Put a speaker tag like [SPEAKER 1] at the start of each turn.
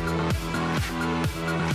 [SPEAKER 1] Música